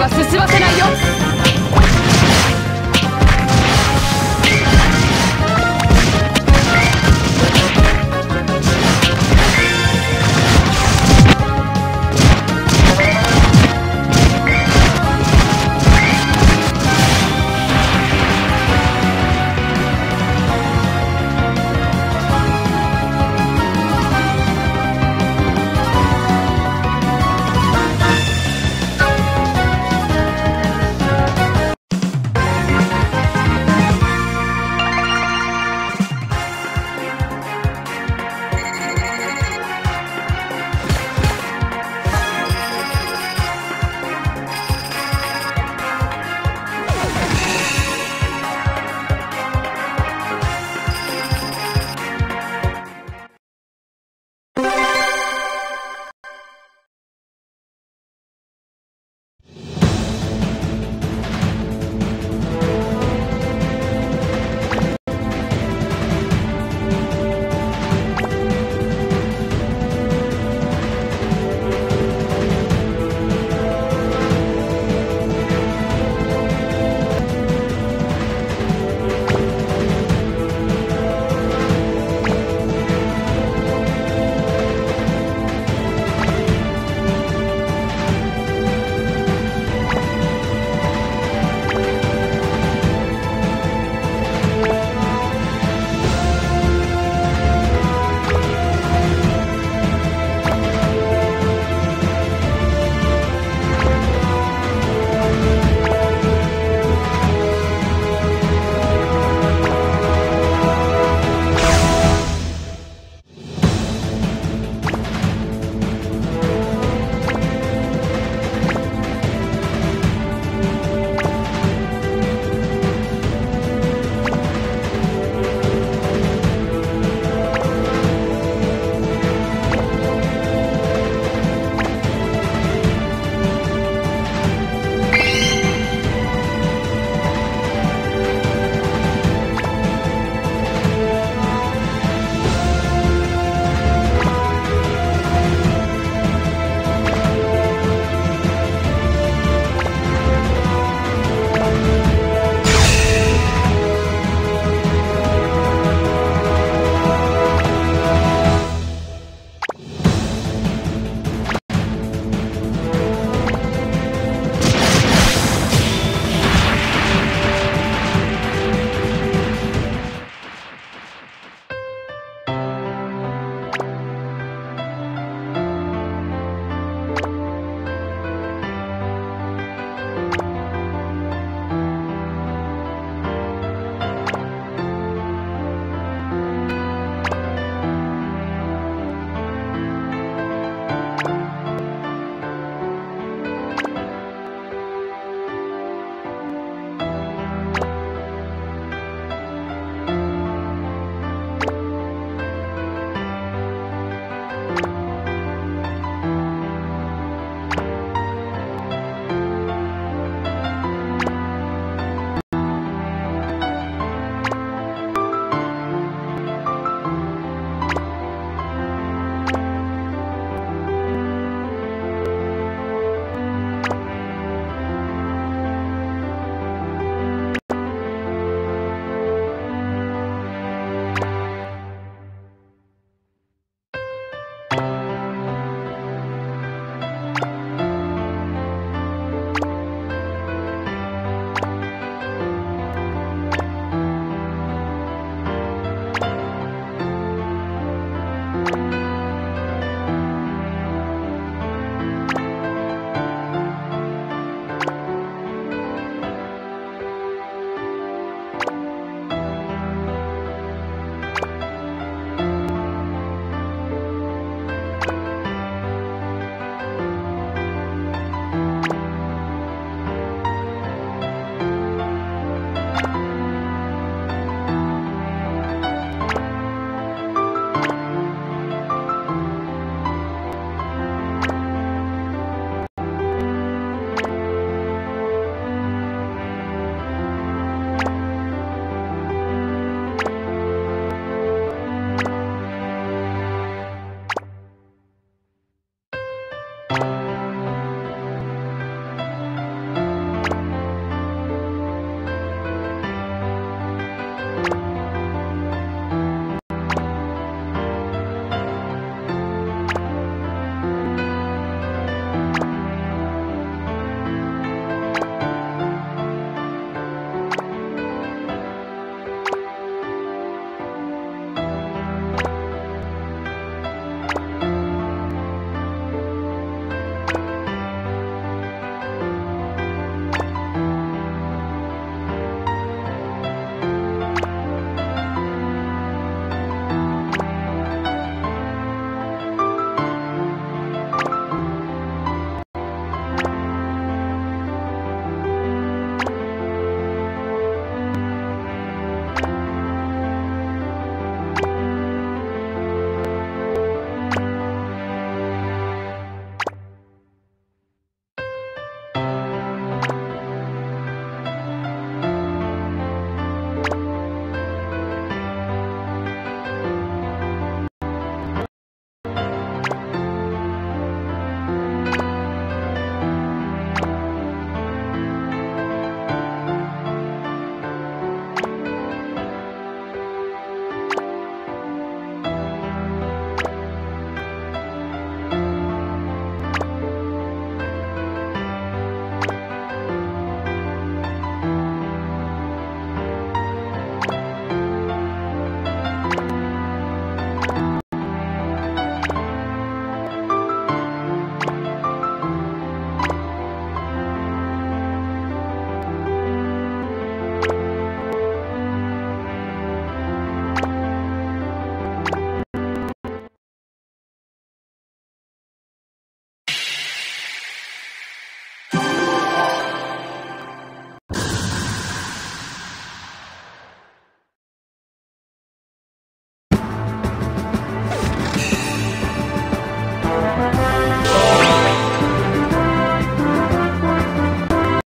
は進ませないよ。